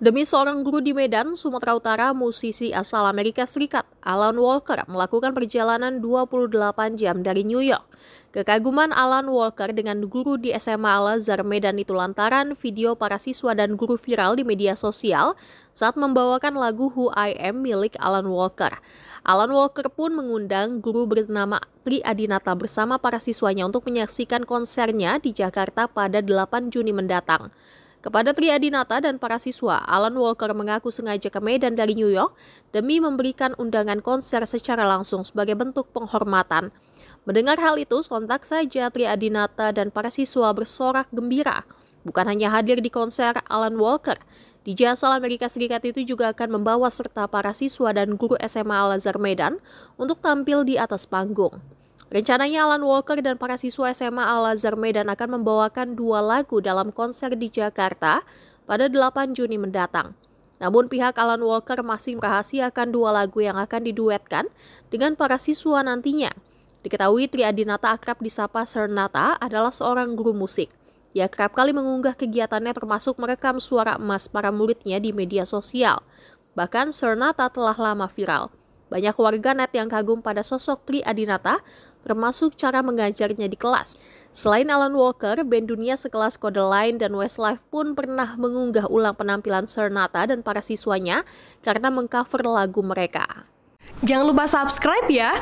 Demi seorang guru di Medan, Sumatera Utara, musisi asal Amerika Serikat, Alan Walker, melakukan perjalanan 28 jam dari New York. Kekaguman Alan Walker dengan guru di SMA Al-Azhar Medan itu lantaran video para siswa dan guru viral di media sosial saat membawakan lagu Who I Am milik Alan Walker. Alan Walker pun mengundang guru bernama Tri Adinata bersama para siswanya untuk menyaksikan konsernya di Jakarta pada 8 Juni mendatang. Kepada Tri Adinata dan para siswa, Alan Walker mengaku sengaja ke Medan dari New York demi memberikan undangan konser secara langsung sebagai bentuk penghormatan. Mendengar hal itu, sontak saja Tri Adinata dan para siswa bersorak gembira. Bukan hanya hadir di konser Alan Walker, DJ asal Amerika Serikat itu juga akan membawa serta para siswa dan guru SMA Al-Azhar Medan untuk tampil di atas panggung. Rencananya Alan Walker dan para siswa SMA Al-Azhar Medan akan membawakan dua lagu dalam konser di Jakarta pada 8 Juni mendatang. Namun pihak Alan Walker masih merahasiakan dua lagu yang akan diduetkan dengan para siswa nantinya. Diketahui Tri Adinata akrab disapa Sernata adalah seorang guru musik. Ia kerap kali mengunggah kegiatannya termasuk merekam suara emas para muridnya di media sosial. Bahkan Sernata telah lama viral. Banyak warga net yang kagum pada sosok Tri Adinata, termasuk cara mengajarnya di kelas. Selain Alan Walker, band dunia sekelas Kode Line dan Westlife pun pernah mengunggah ulang penampilan Sernata dan para siswanya karena mengcover lagu mereka. Jangan lupa subscribe ya!